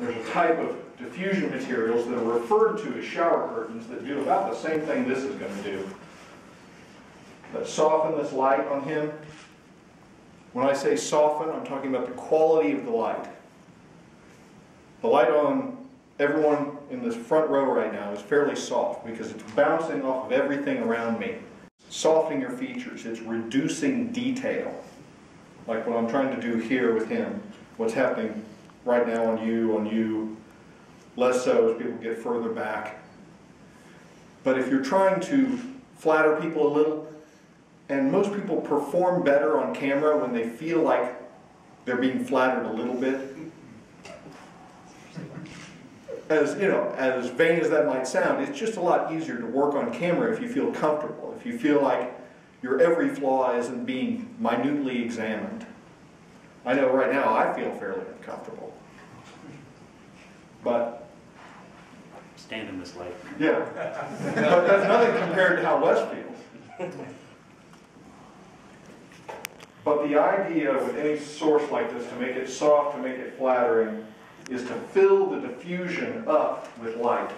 there's a type of diffusion materials that are referred to as shower curtains that do about the same thing this is going to do. That soften this light on him. When I say soften, I'm talking about the quality of the light. The light on everyone in this front row right now is fairly soft because it's bouncing off of everything around me. Softening your features, it's reducing detail. Like what I'm trying to do here with him. What's happening right now on you, on you, less so as people get further back. But if you're trying to flatter people a little, and most people perform better on camera when they feel like they're being flattered a little bit. As you know, as vain as that might sound, it's just a lot easier to work on camera if you feel comfortable, if you feel like your every flaw isn't being minutely examined. I know right now I feel fairly uncomfortable. But stand in this light. Yeah. but that's nothing compared to how Wes feels. But the idea with any source like this to make it soft, to make it flattering, is to fill the diffusion up with light.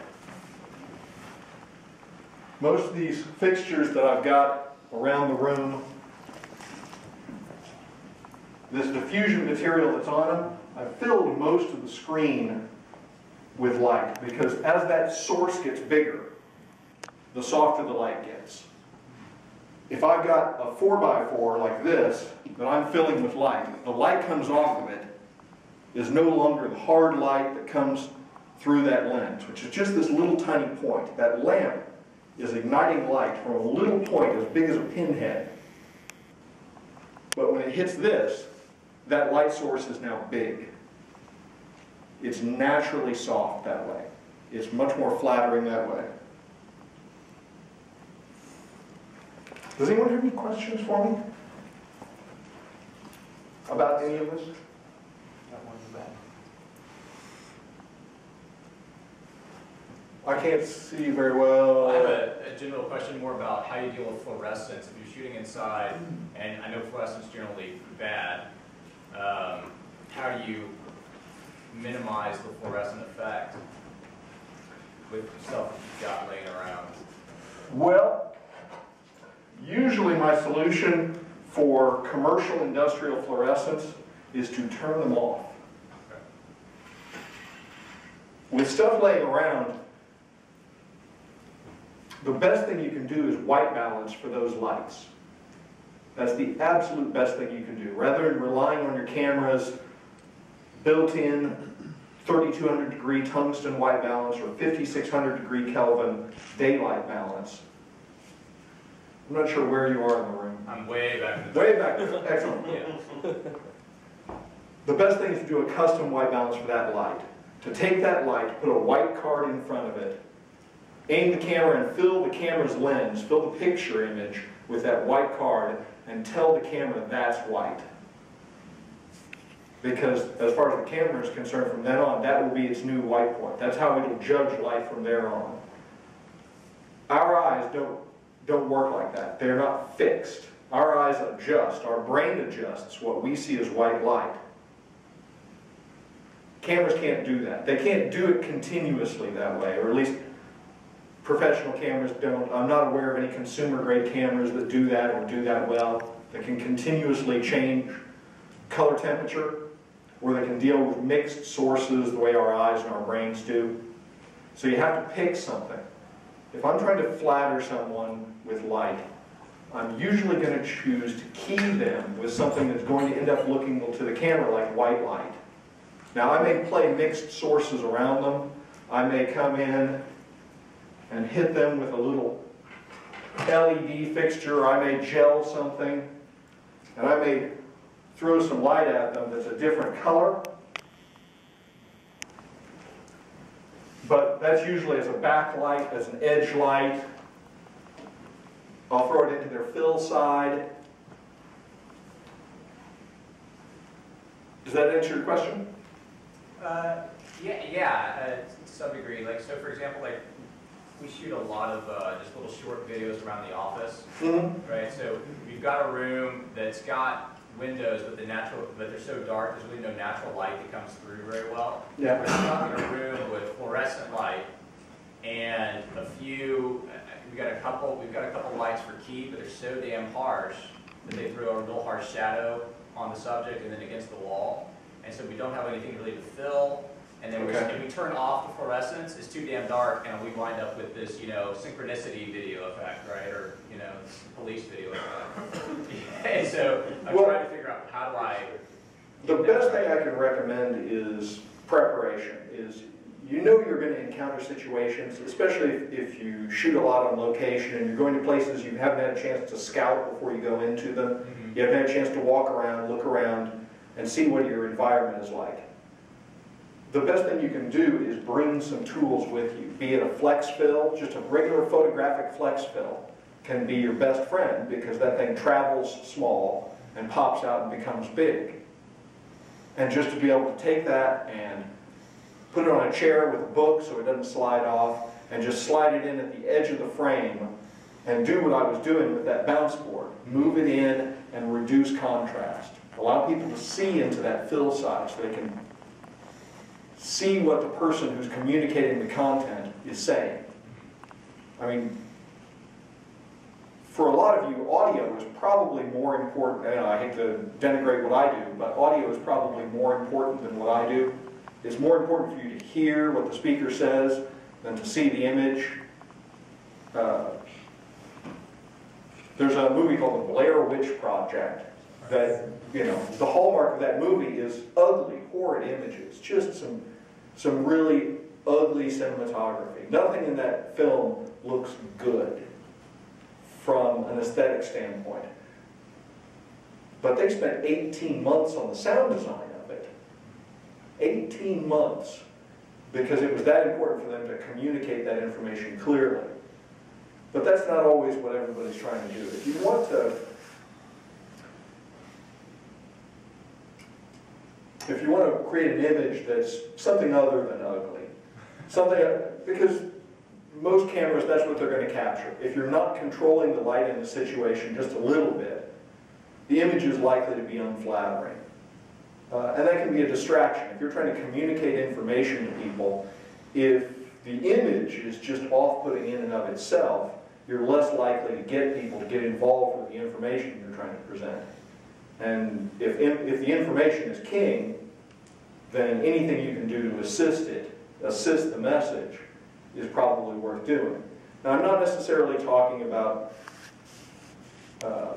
Most of these fixtures that I've got around the room, this diffusion material that's on them, I've filled most of the screen with light because as that source gets bigger, the softer the light gets. If I've got a 4x4 like this that I'm filling with light, the light comes off of it is no longer the hard light that comes through that lens, which is just this little tiny point. That lamp is igniting light from a little point as big as a pinhead. But when it hits this, that light source is now big. It's naturally soft that way. It's much more flattering that way. Does anyone have any questions for me? About any of this? I can't see very well. I have a, a, general question more about how you deal with fluorescents. If you're shooting inside, and I know fluorescents is generally bad, um, how do you minimize the fluorescent effect with stuff you've got laying around? Well, usually my solution for commercial industrial fluorescents is to turn them off. With stuff laying around, the best thing you can do is white balance for those lights. That's the absolute best thing you can do. Rather than relying on your camera's built-in 3200 degree tungsten white balance or 5600 degree Kelvin daylight balance. I'm not sure where you are in the room. I'm way back. The way back there. Excellent. Yeah. The best thing is to do a custom white balance for that light. To take that light, put a white card in front of it, aim the camera and fill the camera's lens, fill the picture image with that white card, and tell the camera that's white because as far as the camera is concerned, from then on, that will be its new white point. That's how it'll judge light from there on. Our eyes don't, don't work like that. They're not fixed. Our eyes adjust. Our brain adjusts what we see as white light. Cameras can't do that. They can't do it continuously that way, or at least professional cameras don't. I'm not aware of any consumer-grade cameras that do that or do that well, that can continuously change color temperature where they can deal with mixed sources the way our eyes and our brains do. So you have to pick something. If I'm trying to flatter someone with light, I'm usually going to choose to key them with something that's going to end up looking to the camera like white light. Now I may play mixed sources around them. I may come in and hit them with a little LED fixture. I may gel something. And I may throw some light at them that's a different color. But that's usually as a backlight, as an edge light. I'll throw it into their fill side. Does that answer your question? Uh, yeah, yeah, uh, to some degree. Like, so for example, like we shoot a lot of uh, just little short videos around the office, mm -hmm. right? So we've got a room that's got windows, but the natural, but they're so dark, there's really no natural light that comes through very well. Yeah. We're stuck in a room with fluorescent light and a few, we got a couple, we've got a couple lights for key, but they're so damn harsh that they throw a real harsh shadow on the subject and then against the wall. And so we don't have anything really to fill. And then Okay. and we turn off the fluorescents, it's too damn dark, and we wind up with this, you know, synchronicity video effect, right? Or, you know, police video effect. And so I'm Well- trying to figure out how do I. The best thing? I can recommend is preparation, is you know you're gonna encounter situations, especially if, if you shoot a lot on location and you're going to places you haven't had a chance to scout before you go into them. Mhm. You haven't had a chance to walk around, look around, and see what your environment is like. The best thing you can do is bring some tools with you, be it a flex fill, just a regular photographic flex fill can be your best friend because that thing travels small and pops out and becomes big. And just to be able to take that and put it on a chair with a book so it doesn't slide off, and just slide it in at the edge of the frame and do what I was doing with that bounce board. Move it in and reduce contrast. Allow people to see into that fill size so they can see what the person who's communicating the content is saying. I mean, for a lot of you, audio is probably more important, and I hate to denigrate what I do, but audio is probably more important than what I do. It's more important for you to hear what the speaker says than to see the image. Uh, There's a movie called The Blair Witch Project that, you know, the hallmark of that movie is ugly, horrid images, just some, some really ugly cinematography. Nothing in that film looks good from an aesthetic standpoint. But they spent 18 months on the sound design of it. 18 months. Because it was that important for them to communicate that information clearly. But that's not always what everybody's trying to do. If you want to, if you want to create an image that's something other than ugly, something, because most cameras, that's what they're going to capture. If you're not controlling the light in the situation just a little bit, the image is likely to be unflattering. Uh, and that can be a distraction. If you're trying to communicate information to people, if the image is just off-putting in and of itself, you're less likely to get people to get involved with the information you're trying to present. And if, if the information is king, then anything you can do to assist it, assist the message, is probably worth doing. Now, I'm not necessarily talking about uh,